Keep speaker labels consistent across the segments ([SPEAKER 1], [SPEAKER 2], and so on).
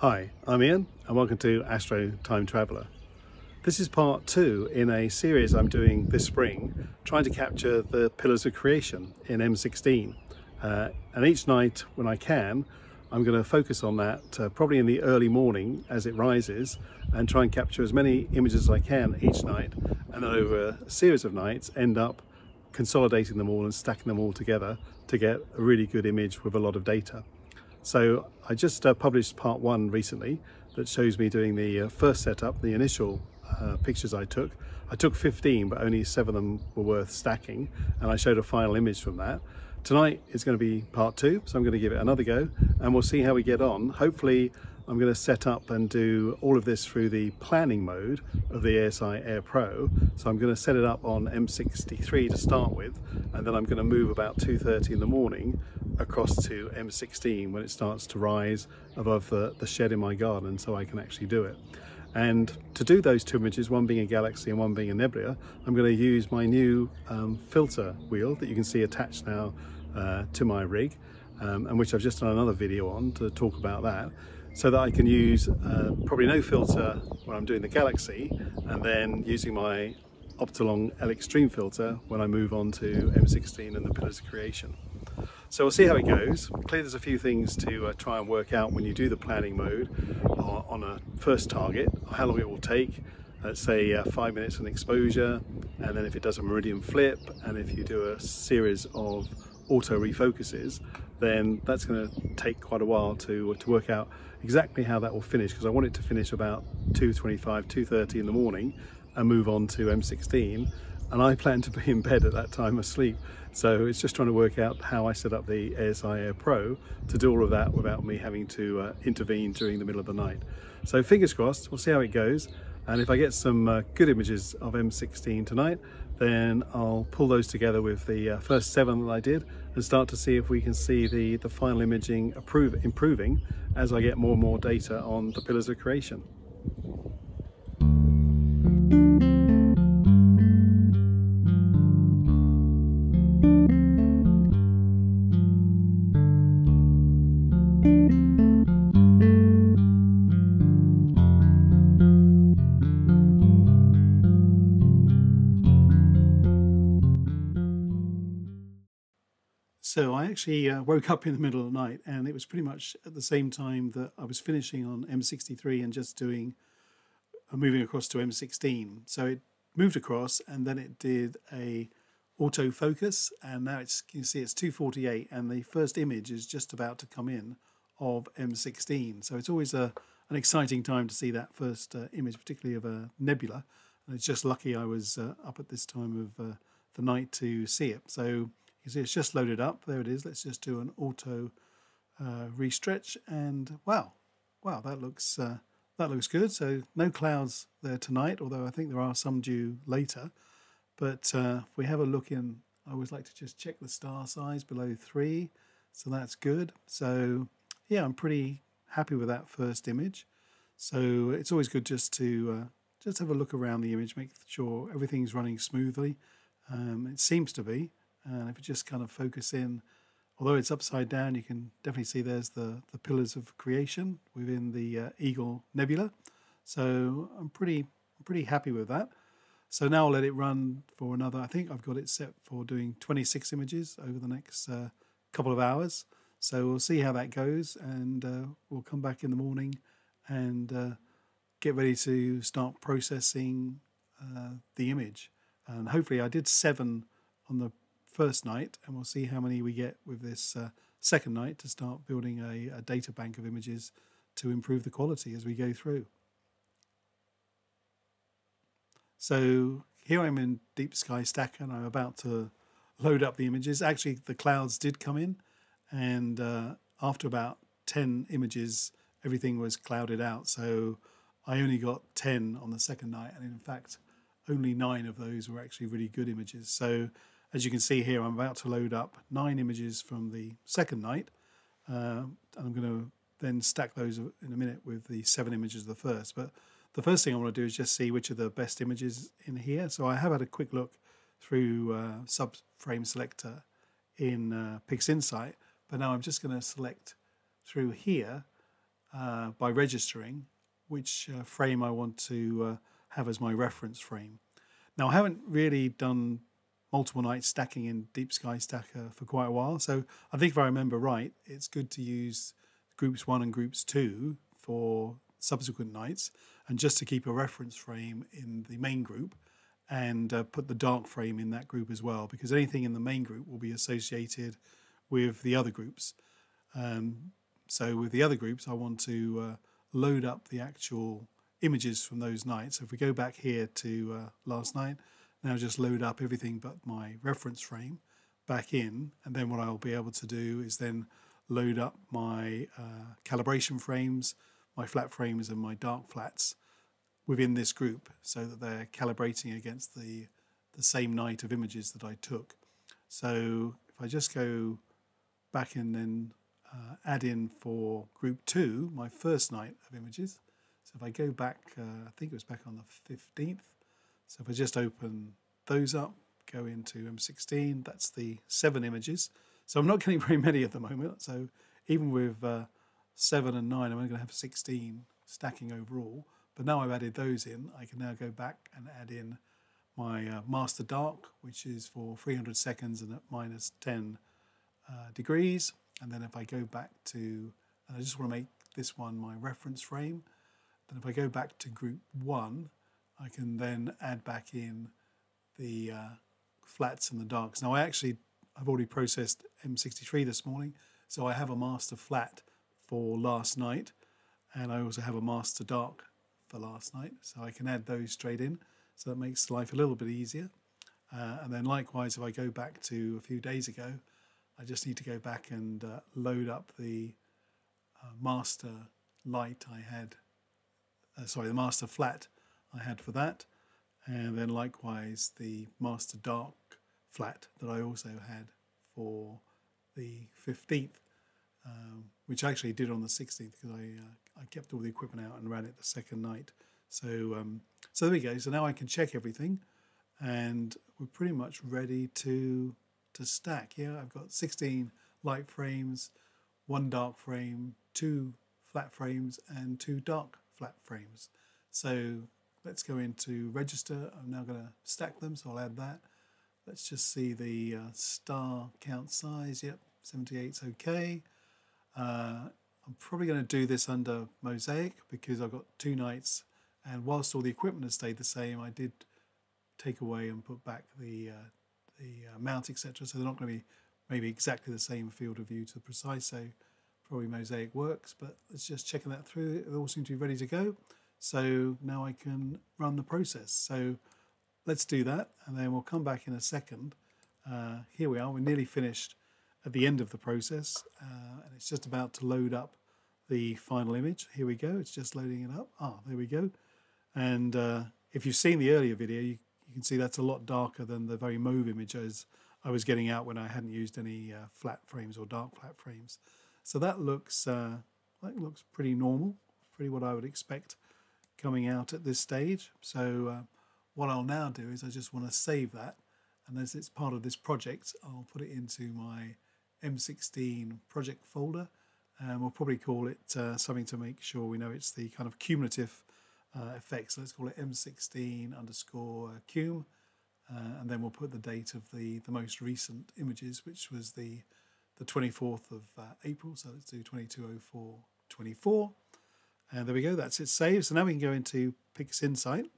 [SPEAKER 1] Hi, I'm Ian and welcome to Astro Time Traveller. This is part two in a series I'm doing this spring trying to capture the pillars of creation in M16 uh, and each night when I can I'm going to focus on that uh, probably in the early morning as it rises and try and capture as many images as I can each night and then over a series of nights end up consolidating them all and stacking them all together to get a really good image with a lot of data. So I just uh, published part one recently that shows me doing the uh, first setup, the initial uh, pictures I took. I took 15, but only seven of them were worth stacking, and I showed a final image from that. Tonight is going to be part two, so I'm going to give it another go, and we'll see how we get on. Hopefully I'm going to set up and do all of this through the planning mode of the ASI Air Pro. So I'm going to set it up on M63 to start with, and then I'm going to move about 2.30 in the morning across to M16 when it starts to rise above the, the shed in my garden so I can actually do it. And to do those two images, one being a galaxy and one being a nebula, I'm going to use my new um, filter wheel that you can see attached now uh, to my rig, um, and which I've just done another video on to talk about that so that I can use uh, probably no filter when I'm doing the Galaxy and then using my Optolong L'Extreme filter when I move on to M16 and the Pillars of Creation. So we'll see how it goes. Clearly there's a few things to uh, try and work out when you do the planning mode on a first target, how long it will take, let's say uh, five minutes in exposure, and then if it does a meridian flip, and if you do a series of auto refocuses, then that's going to take quite a while to, to work out exactly how that will finish because I want it to finish about 2.25, 2.30 in the morning and move on to M16 and I plan to be in bed at that time asleep. So it's just trying to work out how I set up the ASI Air Pro to do all of that without me having to uh, intervene during the middle of the night. So fingers crossed, we'll see how it goes. And if I get some uh, good images of M16 tonight, then I'll pull those together with the uh, first seven that I did and start to see if we can see the, the final imaging approve, improving as I get more and more data on the pillars of creation. So I actually uh, woke up in the middle of the night, and it was pretty much at the same time that I was finishing on M63 and just doing uh, moving across to M16. So it moved across, and then it did a autofocus, and now it's you see it's 248, and the first image is just about to come in of M16. So it's always a an exciting time to see that first uh, image, particularly of a nebula. And it's just lucky I was uh, up at this time of uh, the night to see it. So you see it's just loaded up. There it is. Let's just do an auto uh, restretch and wow, wow, that looks uh, that looks good. So no clouds there tonight, although I think there are some due later. But uh, if we have a look in, I always like to just check the star size below three. So that's good. So yeah, I'm pretty happy with that first image. So it's always good just to uh, just have a look around the image, make sure everything's running smoothly. Um, it seems to be. And if you just kind of focus in, although it's upside down, you can definitely see there's the, the pillars of creation within the uh, Eagle Nebula. So I'm pretty, I'm pretty happy with that. So now I'll let it run for another, I think I've got it set for doing 26 images over the next uh, couple of hours. So we'll see how that goes and uh, we'll come back in the morning and uh, get ready to start processing uh, the image. And hopefully I did seven on the first night and we'll see how many we get with this uh, second night to start building a, a data bank of images to improve the quality as we go through. So here I'm in Deep Sky Stack and I'm about to load up the images. Actually, the clouds did come in and uh, after about 10 images, everything was clouded out. So I only got 10 on the second night and in fact, only nine of those were actually really good images. So as you can see here, I'm about to load up nine images from the second night. Uh, I'm going to then stack those in a minute with the seven images of the first. But the first thing I want to do is just see which are the best images in here. So I have had a quick look through uh, subframe selector in uh, PixInsight, but now I'm just going to select through here uh, by registering which uh, frame I want to uh, have as my reference frame. Now I haven't really done multiple nights stacking in Deep Sky Stacker for quite a while, so I think if I remember right, it's good to use groups one and groups two for subsequent nights, and just to keep a reference frame in the main group and uh, put the dark frame in that group as well, because anything in the main group will be associated with the other groups. Um, so with the other groups, I want to uh, load up the actual images from those nights. So if we go back here to uh, last night, now just load up everything but my reference frame back in, and then what I'll be able to do is then load up my uh, calibration frames, my flat frames and my dark flats within this group so that they're calibrating against the, the same night of images that I took. So if I just go back and then uh, add in for group two, my first night of images. So if I go back, uh, I think it was back on the 15th. So if I just open those up, go into M16, that's the seven images. So I'm not getting very many at the moment. So even with uh, seven and nine, I'm only going to have 16 stacking overall. But now I've added those in, I can now go back and add in my uh, master dark, which is for 300 seconds and at minus 10 uh, degrees. And then if I go back to, and I just want to make this one my reference frame, then if I go back to group one, I can then add back in the uh, flats and the darks. Now I actually, I've already processed M63 this morning, so I have a master flat for last night, and I also have a master dark for last night. So I can add those straight in. So that makes life a little bit easier. Uh, and then likewise, if I go back to a few days ago, I just need to go back and uh, load up the uh, master light I had, uh, sorry, the master flat I had for that. And then likewise the master dark flat that I also had for the 15th, um, which I actually did on the 16th because I uh, I kept all the equipment out and ran it the second night. So, um, so there we go. So now I can check everything and we're pretty much ready to, to stack. Yeah, I've got 16 light frames, one dark frame, two flat frames and two dark flat frames. So let's go into register. I'm now going to stack them, so I'll add that. Let's just see the uh, star count size. Yep, 78 is okay. Uh, I'm probably going to do this under Mosaic because I've got two nights and whilst all the equipment has stayed the same, I did take away and put back the uh, the uh, mount, etc. So they're not going to be maybe exactly the same field of view to precise. So probably Mosaic works, but let's just checking that through. It all seems to be ready to go. So now I can run the process. So let's do that, and then we'll come back in a second. Uh, here we are. We're nearly finished at the end of the process uh, and it's just about to load up the final image. Here we go, it's just loading it up. Ah, there we go. And uh, if you've seen the earlier video, you, you, can see that's a lot darker than the very mauve image I was getting out when I hadn't used any uh, flat frames or dark flat frames. So that looks, uh, that looks pretty normal, pretty what I would expect coming out at this stage. So uh, what I'll now do is I just want to save that and as it's part of this project I'll put it into my M16 project folder and we'll probably call it uh, something to make sure we know it's the kind of cumulative uh, effect. So let's call it M16 underscore cum uh, and then we'll put the date of the, the most recent images which was the, the 24th of uh, April. So let's do 220424 and there we go, that's it saved. So now we can go into PixInsight.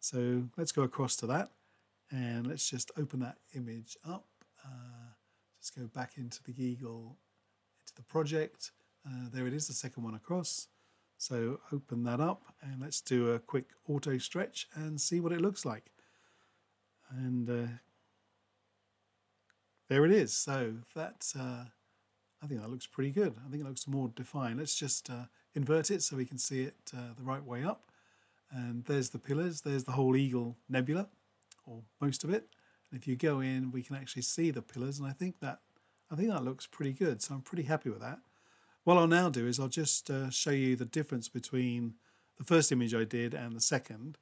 [SPEAKER 1] So let's go across to that and let's just open that image up. Let's go back into the Eagle, into the project. Uh, there it is, the second one across. So open that up and let's do a quick auto stretch and see what it looks like. And uh, there it is. So that, uh, I think that looks pretty good. I think it looks more defined. Let's just uh, invert it so we can see it uh, the right way up. And there's the pillars, there's the whole Eagle Nebula, or most of it. And if you go in, we can actually see the pillars, and I think that I think that looks pretty good. So I'm pretty happy with that. What I'll now do is I'll just uh, show you the difference between the first image I did and the second.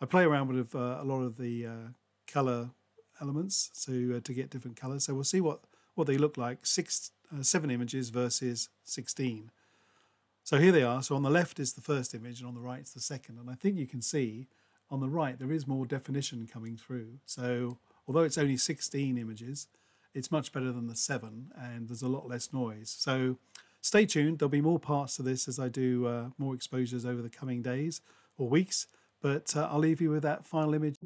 [SPEAKER 1] I play around with uh, a lot of the uh, color elements so uh, to get different colors. So we'll see what what they look like. Six, uh, seven images versus 16. So So here they are. So on the left is the first image and on the right is the second. And I think you can see on the right there is more definition coming through. So although it's only 16 images, it's much better than the seven and there's a lot less noise. So stay tuned. There'll be more parts to this as I do uh, more exposures over the coming days or weeks. But uh, I'll leave you with that final image.